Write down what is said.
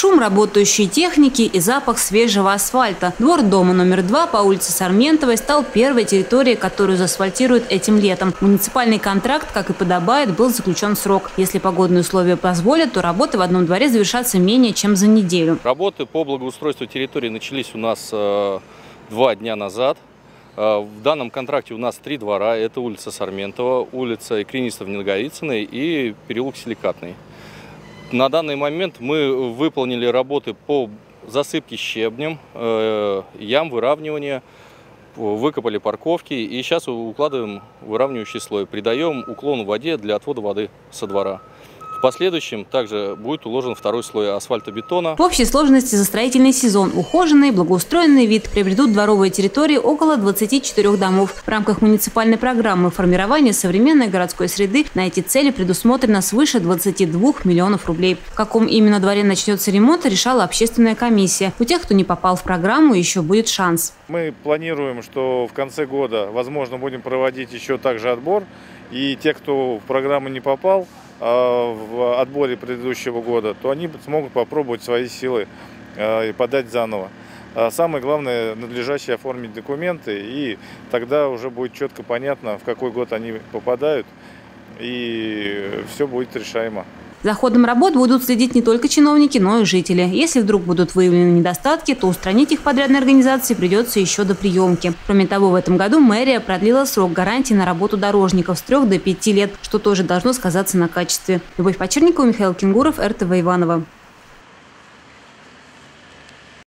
Шум работающей техники и запах свежего асфальта. Двор дома номер два по улице Сарментовой стал первой территорией, которую заасфальтируют этим летом. Муниципальный контракт, как и подобает, был заключен в срок. Если погодные условия позволят, то работы в одном дворе завершатся менее чем за неделю. Работы по благоустройству территории начались у нас э, два дня назад. Э, в данном контракте у нас три двора. Это улица Сарментова, улица Икринистов-Недоговицыной и переулок Силикатный. На данный момент мы выполнили работы по засыпке щебнем, э, ям выравнивания, выкопали парковки и сейчас укладываем выравнивающий слой, придаем уклон в воде для отвода воды со двора. В последующем также будет уложен второй слой асфальтобетона. В общей сложности за строительный сезон ухоженный, благоустроенный вид приобретут дворовые территории около 24 домов. В рамках муниципальной программы формирования современной городской среды на эти цели предусмотрено свыше 22 миллионов рублей. В каком именно дворе начнется ремонт, решала общественная комиссия. У тех, кто не попал в программу, еще будет шанс. Мы планируем, что в конце года, возможно, будем проводить еще также отбор. И те, кто в программу не попал, в отборе предыдущего года, то они смогут попробовать свои силы а, и подать заново. А самое главное, надлежащее оформить документы, и тогда уже будет четко понятно, в какой год они попадают, и все будет решаемо. За ходом работ будут следить не только чиновники, но и жители. Если вдруг будут выявлены недостатки, то устранить их подрядной организации придется еще до приемки. Кроме того, в этом году мэрия продлила срок гарантии на работу дорожников с 3 до 5 лет, что тоже должно сказаться на качестве. Любовь Почерникова, Михаил Кенгуров, РТВ Иванова.